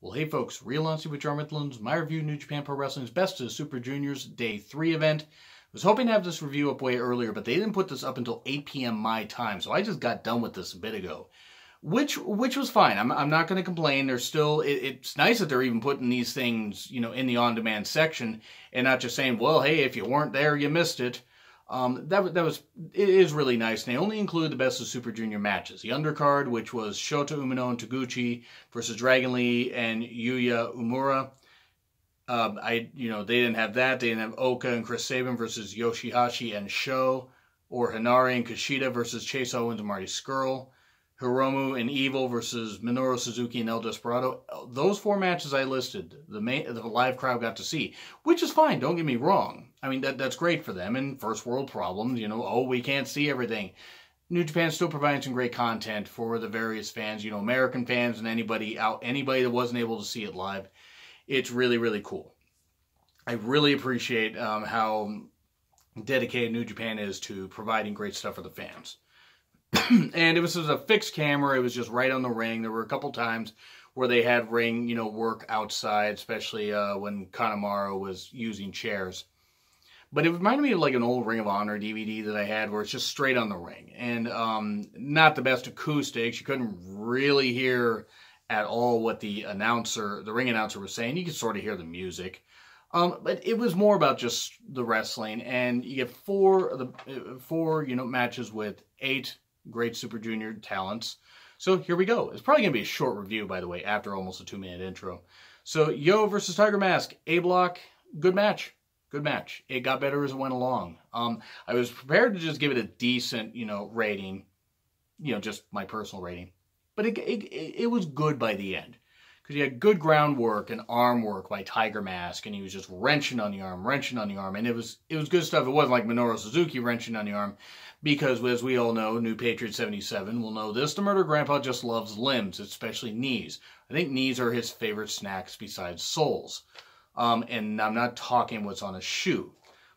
Well, hey folks, Honesty with Jonn Ritland, my review of New Japan Pro Wrestling's Best of Super Juniors Day 3 event. I was hoping to have this review up way earlier, but they didn't put this up until 8 p.m. my time, so I just got done with this a bit ago. Which which was fine. I'm, I'm not going to complain. There's still it, it's nice that they're even putting these things you know in the on demand section and not just saying, well, hey, if you weren't there, you missed it. Um, that, that was it is really nice. And they only include the best of Super Junior matches. The undercard, which was Shota Umino and Taguchi versus Dragon Lee and Yuya Uemura. Um, I you know they didn't have that. They didn't have Oka and Chris Sabin versus Yoshihashi and Sho, or Henare and Kushida versus Chase Owens and Marty Scurll. Hiromu and Evil versus Minoru Suzuki and El Desperado. Those four matches I listed, the main, the live crowd got to see, which is fine. Don't get me wrong. I mean that that's great for them. And first world problems, you know. Oh, we can't see everything. New Japan still providing some great content for the various fans, you know, American fans and anybody out, anybody that wasn't able to see it live. It's really really cool. I really appreciate um, how dedicated New Japan is to providing great stuff for the fans. and it was just a fixed camera. It was just right on the ring. There were a couple times where they had ring, you know, work outside, especially uh, when Kanemaru was using chairs. But it reminded me of like an old Ring of Honor DVD that I had where it's just straight on the ring. And um, not the best acoustics. You couldn't really hear at all what the announcer, the ring announcer was saying. You could sort of hear the music. Um, but it was more about just the wrestling. And you get four, the uh, four, you know, matches with eight great Super Junior talents. So here we go. It's probably going to be a short review, by the way, after almost a two-minute intro. So Yoh versus Tiger Mask, A Block, good match. Good match. It got better as it went along. Um, I was prepared to just give it a decent, you know, rating. You know, just my personal rating. But it, it, it was good by the end because he had good groundwork and arm work by Tiger Mask, and he was just wrenching on the arm, wrenching on the arm, and it was it was good stuff. It wasn't like Minoru Suzuki wrenching on the arm, because as we all know, New Patriot 77 will know this: the Murder Grandpa just loves limbs, especially knees. I think knees are his favorite snacks besides souls. Um, and I'm not talking what's on a shoe,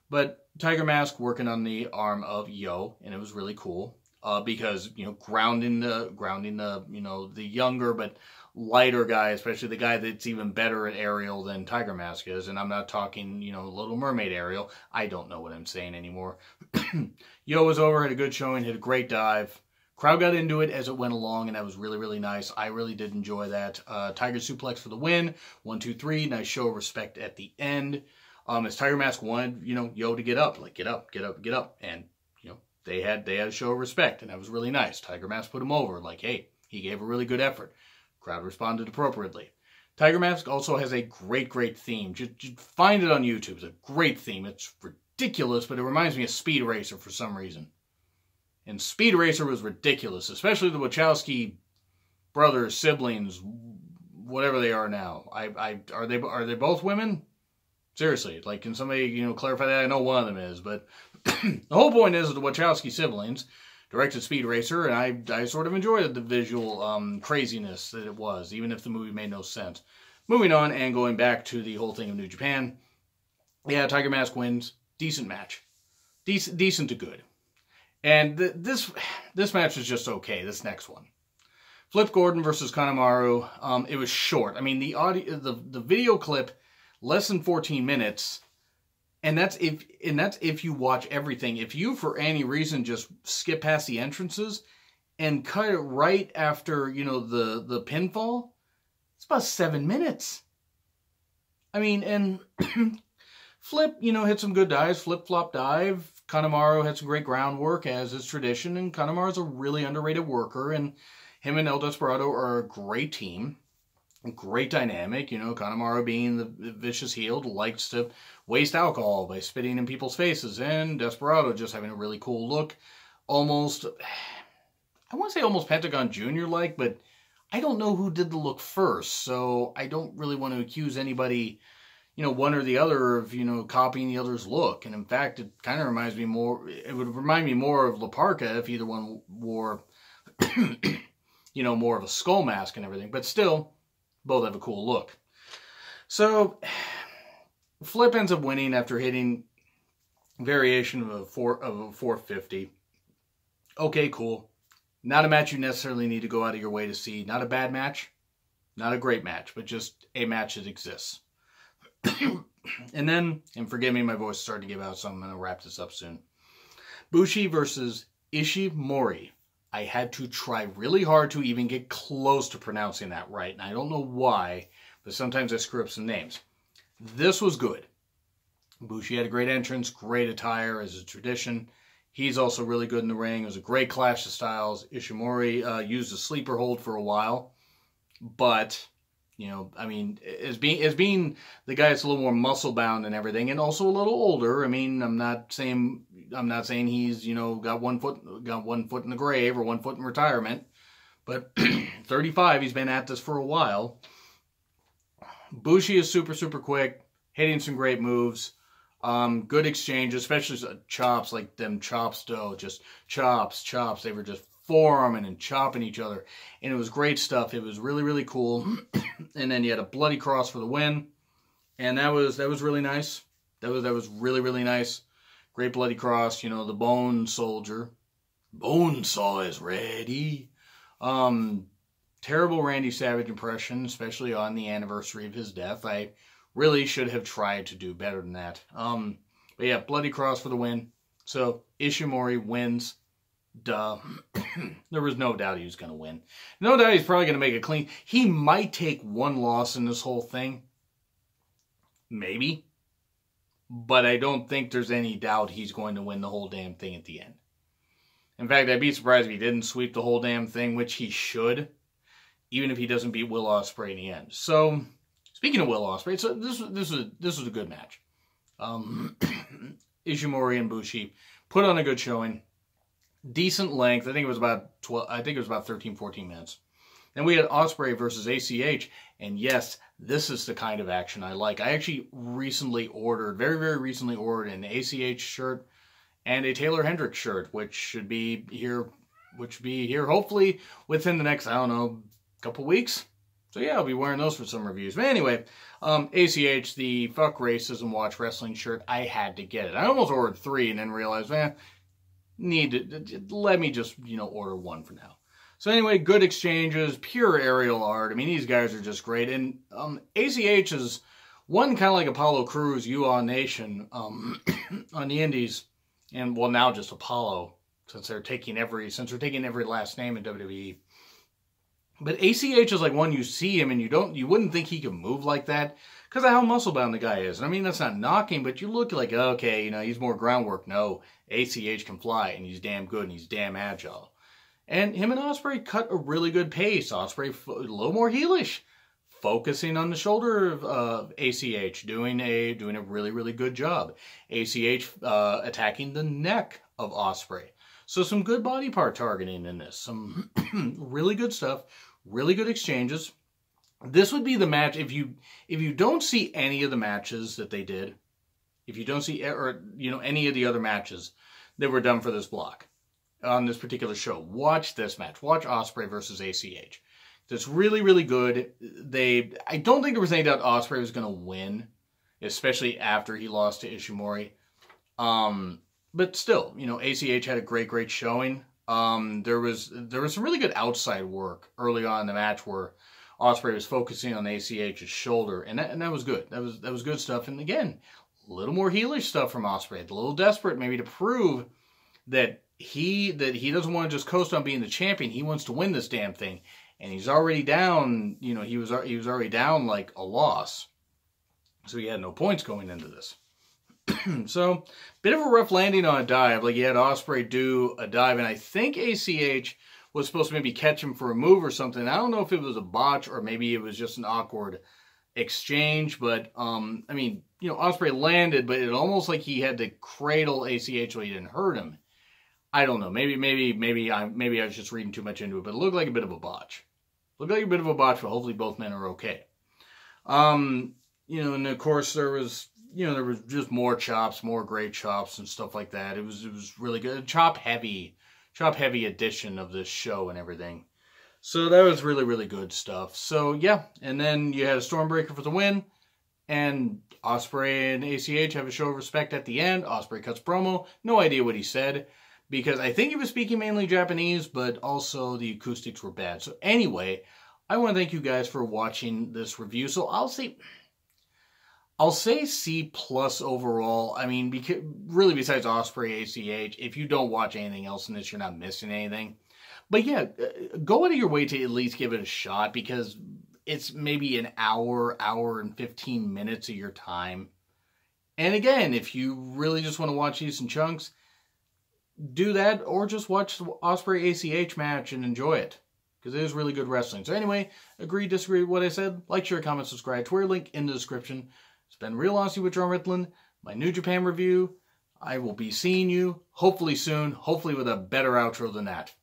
but Tiger Mask working on the arm of Yoh, and it was really cool. Uh, because you know grounding the grounding the you know the younger but lighter guy, especially the guy that's even better at aerial than Tiger Mask is. And I'm not talking, you know, Little Mermaid Ariel. I don't know what I'm saying anymore. Yoh was over, had a good showing, hit a great dive. Crowd got into it as it went along, and that was really, really nice. I really did enjoy that. Uh, Tiger Suplex for the win. One, two, three. Nice show of respect at the end. Um, as Tiger Mask wanted, you know, Yoh to get up, like get up, get up, get up, and they had they had a show of respect, and that was really nice. Tiger Mask put him over, like hey, he gave a really good effort. Crowd responded appropriately. Tiger Mask also has a great, great theme. Just, just, find it on YouTube. It's a great theme. It's ridiculous, but it reminds me of Speed Racer for some reason. And Speed Racer was ridiculous, especially the Wachowski brothers, siblings, whatever they are now. I, I are they are they both women? Seriously, like can somebody you know clarify that? I know one of them is, but the whole point is the Wachowski siblings directed Speed Racer, and I, I sort of enjoyed the visual um, craziness that it was, even if the movie made no sense. Moving on and going back to the whole thing of New Japan, yeah, Tiger Mask wins. Decent match, decent, decent to good. And th this this match was just okay. This next one, Flip Gordon versus Kanemaru. Um, it was short. I mean, the audio, the the video clip, less than 14 minutes and that's if and that's if you watch everything. If you for any reason just skip past the entrances and cut it right after, you know, the the pinfall, it's about 7 minutes. I mean, and Flip, you know, hit some good dives, flip flop dive. Kanemaru had some great groundwork as is tradition, and Kanemaru's a really underrated worker, and him and El Desperado are a great team great dynamic. You know, Kanemaru being the vicious heel likes to waste alcohol by spitting in people's faces, and Desperado just having a really cool look. Almost, I want to say almost Pentagon Jr. like, but I don't know who did the look first, so I don't really want to accuse anybody, you know, one or the other of, you know, copying the other's look. And in fact, it kind of reminds me more, it would remind me more of La Parka if either one wore, you know, more of a skull mask and everything. But still, both have a cool look. So, Flip ends up winning after hitting variation of a four of a 450. Okay, cool. Not a match you necessarily need to go out of your way to see. Not a bad match. Not a great match, but just a match that exists. and then, and forgive me, my voice is starting to give out, so I'm going to wrap this up soon. Bushi versus Ishimori. I had to try really hard to even get close to pronouncing that right, and I don't know why, but sometimes I screw up some names. This was good. Bushi had a great entrance, great attire as a tradition. He's also really good in the ring. It was a great clash of styles. Ishimori uh, used a sleeper hold for a while, but you know, I mean, as being as being the guy that's a little more muscle bound and everything, and also a little older. I mean, I'm not saying I'm not saying he's you know got one foot got one foot in the grave or one foot in retirement, but 35. He's been at this for a while. Bushi is super super quick, hitting some great moves. Um, good exchange, especially chops like them chops though, just chops, chops. They were just forearming and chopping each other. And it was great stuff. It was really, really cool. and then you had a bloody cross for the win. And that was that was really nice. That was that was really, really nice. Great bloody cross, you know, the bone soldier. Bone saw is ready. Um terrible Randy Savage impression, especially on the anniversary of his death. I really should have tried to do better than that. Um but yeah, bloody cross for the win. So Ishimori wins Duh. there was no doubt he was going to win. No doubt he's probably going to make it clean. He might take one loss in this whole thing. Maybe. But I don't think there's any doubt he's going to win the whole damn thing at the end. In fact, I'd be surprised if he didn't sweep the whole damn thing, which he should, even if he doesn't beat Will Ospreay in the end. So, speaking of Will Ospreay, so this this was this was a good match. Um, Ishimori and Bushi put on a good showing decent length. I think it was about 12, I think it was about 13, 14 minutes. Then we had Ospreay versus ACH, and yes, this is the kind of action I like. I actually recently ordered, very, very recently ordered an ACH shirt and a Taylor Hendricks shirt, which should be here, which should be here hopefully within the next, I don't know, couple weeks. So yeah, I'll be wearing those for some reviews. But anyway, um, ACH, the fuck racism watch wrestling shirt, I had to get it. I almost ordered three and then realized, man, need to, let me just, you know, order one for now. So anyway, good exchanges, pure aerial art. I mean, these guys are just great. And um, ACH is one kind of like Apollo Crews, Uhaa Nation um, on the Indies, and well now just Apollo since they're taking every since they're taking every last name in WWE. But ACH is like one you see him and you don't you wouldn't think he could move like that because of how muscle bound the guy is. And I mean that's not knocking, but you look like okay, you know he's more groundwork. No, ACH can fly and he's damn good and he's damn agile. And him and Ospreay cut a really good pace. Ospreay a little more heelish, focusing on the shoulder of uh, ACH, doing a doing a really really good job. ACH uh, attacking the neck of Ospreay. So some good body part targeting in this. Some really good stuff. Really good exchanges. This would be the match if you if you don't see any of the matches that they did if you don't see or you know any of the other matches that were done for this block on this particular show, watch this match. Watch Ospreay versus ACH. It's really really good. They I don't think there was any doubt Ospreay was going to win, especially after he lost to Ishimori. Um, but still, you know, ACH had a great great showing. Um, there was there was some really good outside work early on in the match where Ospreay was focusing on ACH's shoulder, and that, and that was good. That was that was good stuff. And again, a little more heelish stuff from Ospreay. A little desperate maybe to prove that he that he doesn't want to just coast on being the champion. He wants to win this damn thing. And he's already down, you know, he was he was already down like a loss. So he had no points going into this. so, bit of a rough landing on a dive. Like he had Ospreay do a dive, and I think ACH was supposed to maybe catch him for a move or something. I don't know if it was a botch or maybe it was just an awkward exchange, but um, I mean, you know, Ospreay landed, but it almost like he had to cradle ACH so he didn't hurt him. I don't know. Maybe, maybe, maybe I maybe I was just reading too much into it, but it looked like a bit of a botch. Looked like a bit of a botch, but hopefully both men are okay. Um, you know, and of course there was, you know, there was just more chops, more great chops and stuff like that. It was it was really good, chop heavy, chop heavy edition of this show and everything. So that was really, really good stuff. So yeah, and then you had a Stormbreaker for the win, and Ospreay and ACH have a show of respect at the end. Ospreay cuts promo. No idea what he said because I think he was speaking mainly Japanese, but also the acoustics were bad. So anyway, I want to thank you guys for watching this review. So I'll say, I'll say C plus overall. I mean, because really besides Ospreay ACH, if you don't watch anything else in this, you're not missing anything. But yeah, uh, go out of your way to at least give it a shot because it's maybe an hour, hour and 15 minutes of your time. And again, if you really just want to watch these in chunks, do that or just watch the Ospreay ACH match and enjoy it. Because it is really good wrestling. So anyway, agree, disagree with what I said? Like, share, comment, subscribe. Twitter link in the description. It's been Real Honesty with Jonn Ritland, my New Japan review. I will be seeing you hopefully soon, hopefully with a better outro than that.